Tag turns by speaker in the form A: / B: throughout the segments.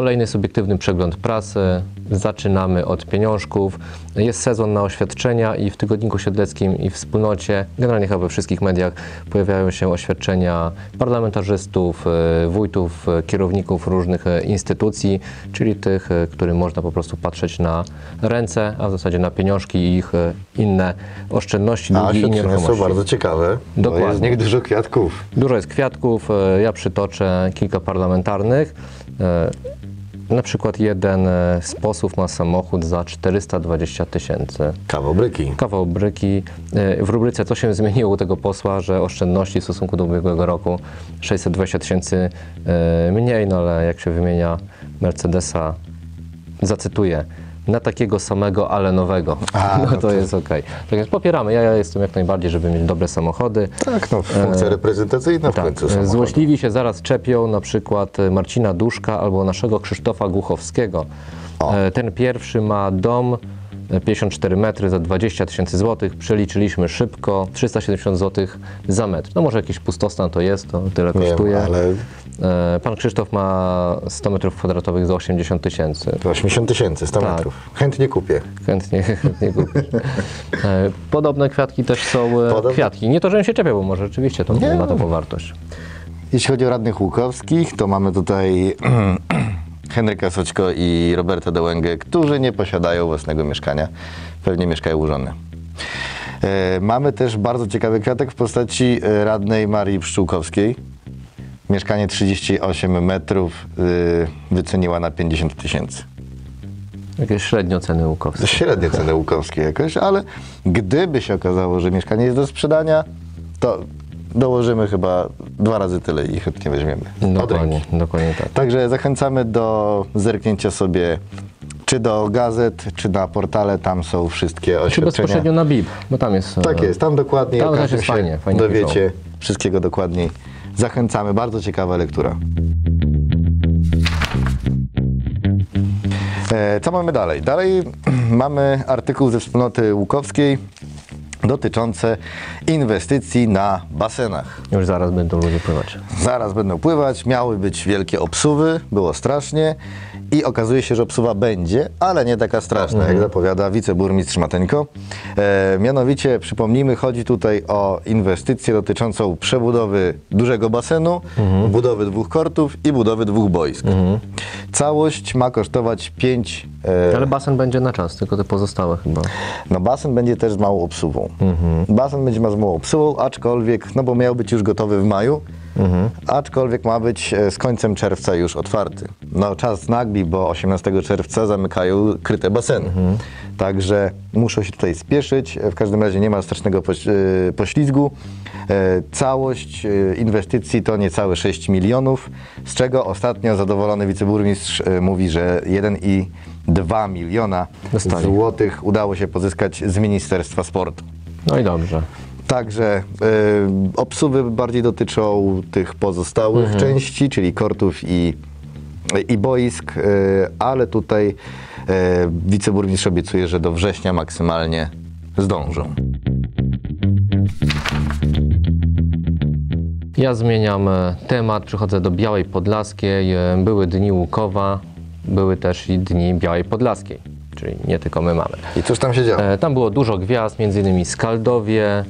A: Kolejny subiektywny przegląd prasy. Zaczynamy od pieniążków. Jest sezon na oświadczenia i w Tygodniku Siedleckim i w Wspólnocie, generalnie chyba we wszystkich mediach, pojawiają się oświadczenia parlamentarzystów, e, wójtów, e, kierowników różnych e, instytucji, czyli tych, którym można po prostu patrzeć na ręce, a w zasadzie na pieniążki i ich inne oszczędności,
B: A
A: i
B: są bardzo ciekawe.
A: Dokładnie.
B: jest w nich dużo kwiatków.
A: Dużo jest kwiatków, ja przytoczę kilka parlamentarnych. E, Na przykład jeden e, z posłów ma samochód za 420 tysięcy.
B: Kawał bryki.
A: Kawał bryki. E, W rubryce co się zmieniło u tego posła, że oszczędności w stosunku do ubiegłego roku 620 tysięcy e, mniej, no ale jak się wymienia Mercedesa, zacytuję, na takiego samego, ale nowego.
B: A,
A: no
B: no
A: to
B: to-
A: jest okej. Tak więc popieramy. Ja, ja jestem jak najbardziej, żeby mieć dobre samochody.
B: Tak, no funkcja reprezentacyjna w
A: Tak,
B: końcu
A: e,
B: samochodu.
A: złośliwi się zaraz czepią na przykład e, Marcina Duszka albo naszego Krzysztofa. Głuchowskiego. E, Ten pierwszy ma dom e, 54 metry za 20 tysięcy złotych. Przeliczyliśmy szybko 370 złotych za metr. No może jakiś pustostan to jest, to tyle kosztuje.
B: wiem, ale
A: E, Pan Krzysztof ma 100 metrów kwadratowych za 80 tysięcy.
B: to 80 tysięcy, 100
A: Tak.
B: metrów. Chętnie kupię.
A: Chętnie, chętnie kupisz. E, Podobne kwiatki też są e,
B: Podobne?
A: kwiatki. Nie to, żebym się czepiał, bo może rzeczywiście to
B: Nie.
A: ma taką wartość.
B: Jeśli chodzi o radnych Łukowskich, to mamy tutaj Henryka Soćko i Roberta Dołęgę, którzy nie posiadają własnego mieszkania. Pewnie mieszkają u żony. E, Mamy też bardzo ciekawy kwiatek w postaci e, radnej Marii Pszczółkowskiej. Mieszkanie 38 metrów e, wyceniła na 50 tysięcy.
A: Jakieś średnio ceny łukowskie.
B: Średnie ceny łukowskie jakoś, ale gdyby się okazało, że mieszkanie jest do sprzedania, to dołożymy chyba dwa razy tyle i chętnie weźmiemy.
A: Dokładnie, dokładnie tak.
B: Także zachęcamy do zerknięcia sobie czy do gazet, czy na portale, tam są wszystkie
A: Czy
B: oświadczenia.
A: bezpośrednio na BIP, bo tam jest.
B: Tak
A: e,
B: jest, tam dokładnie
A: Tam jest
B: się
A: fajnie, fajnie
B: dowiecie wszystkiego dokładniej. Zachęcamy, bardzo ciekawa lektura. E, Co mamy dalej? Dalej mamy artykuł ze wspólnoty Łukowskiej dotyczące inwestycji na basenach.
A: Już zaraz będą ludzie pływać.
B: Zaraz będą pływać, miały być wielkie obsuwy, było strasznie i okazuje się, że obsuwa będzie, ale nie taka straszna, jak zapowiada wiceburmistrz Mateńko. E, mianowicie, przypomnijmy, chodzi tutaj o inwestycję dotyczącą przebudowy dużego basenu, budowy dwóch kortów i budowy dwóch boisk. Całość ma kosztować 5 e,
A: Ale basen będzie na czas, tylko te pozostałe chyba.
B: no basen będzie też z małą obsługą. Basen będzie ma z małą obsługą, aczkolwiek, no bo miał być już gotowy w maju, aczkolwiek ma być e, z końcem czerwca już otwarty. No czas nagli, bo 18 czerwca zamykają kryte baseny. Także muszą się tutaj spieszyć. W każdym razie nie ma strasznego e, poślizgu. E, Całość e, inwestycji to niecałe 6 milionów, z czego ostatnio zadowolony wiceburmistrz mówi, że 1,2 miliona
A: Dostali.
B: złotych udało się pozyskać z Ministerstwa Sportu.
A: No i dobrze.
B: Także y, obsuwy bardziej dotyczą tych pozostałych części, czyli kortów i, i boisk, y, ale tutaj wiceburmistrz obiecuje, że do września maksymalnie zdążą.
A: Ja zmieniam e, temat, przychodzę do Białej Podlaskiej. E, Były dni Łukowa, były też i dni Białej Podlaskiej, czyli nie tylko my mamy.
B: I cóż tam się działo?
A: E, Tam było dużo gwiazd, między innymi Skaldowie,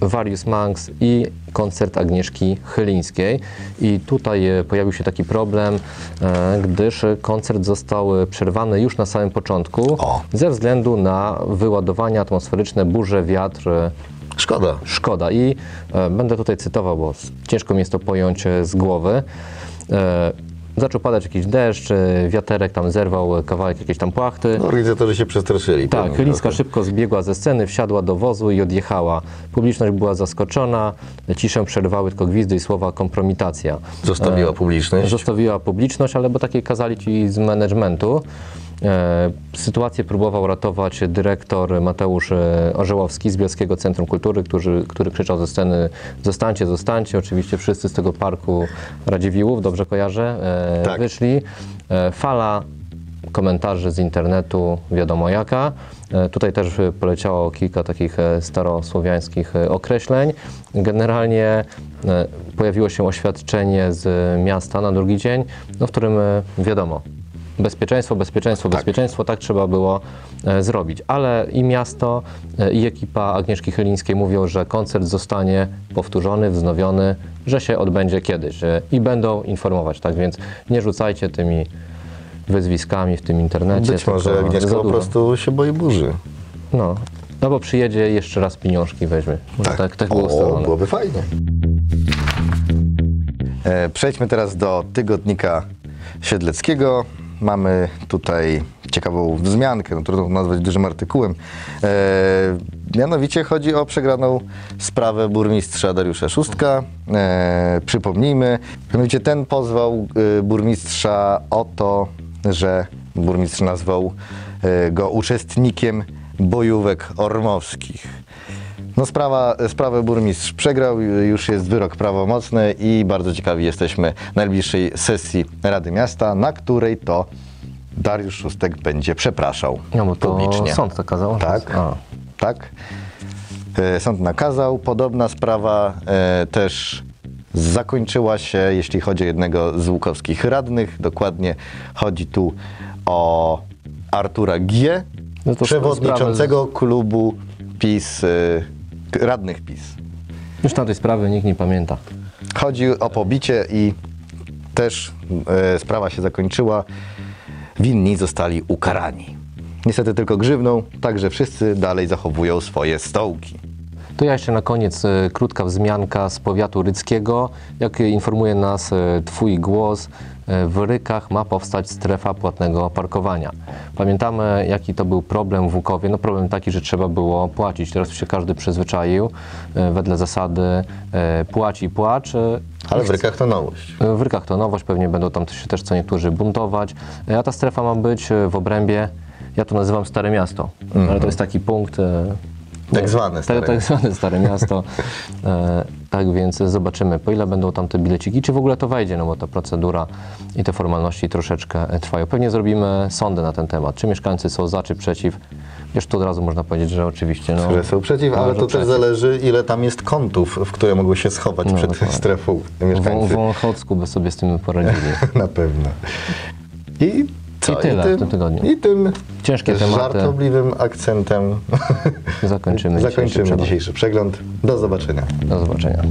A: Various Monks i koncert Agnieszki Chylińskiej. I tutaj e, pojawił się taki problem, e, gdyż koncert został przerwany już na samym początku
B: O.
A: ze względu na wyładowania atmosferyczne, burze, wiatr, e,
B: Szkoda.
A: szkoda. I będę tutaj cytował, bo ciężko mi jest to pojąć z głowy. E, zaczął padać jakiś deszcz, e, wiaterek tam zerwał kawałek jakiejś tam płachty.
B: No, Organizatorzy się przestraszyli.
A: Tak, Chylińska
B: trochę.
A: szybko zbiegła ze sceny, wsiadła do wozu i odjechała. Publiczność była zaskoczona, ciszę przerwały tylko gwizdy i słowa kompromitacja.
B: Zostawiła publiczność.
A: Zostawiła publiczność, ale bo takiej kazali ci z managementu. E, sytuację próbował ratować dyrektor Mateusz e, Orzełowski z Bielskiego Centrum Kultury, który, który krzyczał ze sceny zostańcie, zostańcie. Oczywiście wszyscy z tego parku Radziwiłłów, dobrze kojarzę, e,
B: Tak.
A: wyszli. Fala komentarzy z internetu, wiadomo jaka. Tutaj też poleciało kilka takich starosłowiańskich określeń. Generalnie pojawiło się oświadczenie z miasta na drugi dzień, no, w którym wiadomo, bezpieczeństwo, bezpieczeństwo, bezpieczeństwo, tak trzeba było e, zrobić. Ale i miasto, e, i ekipa Agnieszki Chylińskiej mówią, że koncert zostanie powtórzony, wznowiony, że się odbędzie kiedyś e, i będą informować. Tak więc nie rzucajcie tymi wyzwiskami w tym internecie.
B: Być może Agnieszka po prostu się boi burzy.
A: No. no bo przyjedzie jeszcze raz pieniążki weźmie. Tak, tak, tak było
B: o,
A: ustalone.
B: byłoby fajnie. E, Przejdźmy teraz do tygodnika Siedleckiego. Mamy tutaj ciekawą wzmiankę, no, trudno nazwać dużym artykułem. E, mianowicie chodzi o przegraną sprawę burmistrza Dariusza Szóstka. E, przypomnijmy, mianowicie ten pozwał e, burmistrza o to, że burmistrz nazwał e, go uczestnikiem bojówek ormowskich. No sprawa, sprawę burmistrz przegrał, już jest wyrok prawomocny i bardzo ciekawi jesteśmy najbliższej sesji Rady Miasta, na której to Dariusz Szóstek będzie przepraszał
A: No bo to
B: publicznie.
A: sąd tak kazał?
B: Tak,
A: A.
B: tak. E, Sąd nakazał. Podobna sprawa e, też zakończyła się, jeśli chodzi o jednego z łukowskich radnych. Dokładnie chodzi tu o Artura G.,
A: No
B: przewodniczącego klubu PiS, e, radnych PiS.
A: Już na tej sprawy nikt nie pamięta.
B: Chodzi o pobicie i też e, sprawa się zakończyła. Winni zostali ukarani. Niestety tylko grzywną, także wszyscy dalej zachowują swoje stołki.
A: To ja jeszcze na koniec e, krótka wzmianka z powiatu ryckiego. Jak informuje nas e, Twój głos, e, w Rykach ma powstać strefa płatnego parkowania. Pamiętamy, jaki to był problem w Łukowie. No problem taki, że trzeba było płacić. Teraz się każdy przyzwyczaił wedle zasady płać i płacz.
B: Ale w rykach to nowość.
A: w Rykach to nowość, pewnie będą tam się też co niektórzy buntować. A ta strefa ma być w obrębie, ja to nazywam Stare Miasto, ale to jest taki punkt...
B: Tak zwane
A: tak,
B: Stare
A: tak zwane Stare Miasto. E, tak więc zobaczymy, po ile będą tam te bileciki, czy w ogóle to wejdzie, no bo ta procedura i te formalności troszeczkę trwają. Pewnie zrobimy sądy na ten temat, czy mieszkańcy są za, czy przeciw. Już tu od razu można powiedzieć, że oczywiście... No,
B: Które są przeciw,
A: no,
B: ale
A: że
B: to też
A: przeciw.
B: zależy, ile tam jest kątów, w które mogły się schować
A: No,
B: przed
A: dokładnie.
B: strefą
A: W
B: mieszkańcy.
A: Wąchocku by sobie z tym poradzili.
B: Na pewno. I co?
A: I tyle w tym tygodniu.
B: I tym
A: Ciężkie tematy.
B: żartobliwym akcentem
A: Zakończymy,
B: zakończymy
A: dzisiejszy
B: dzisiejszy przegląd. Do zobaczenia.
A: Do zobaczenia.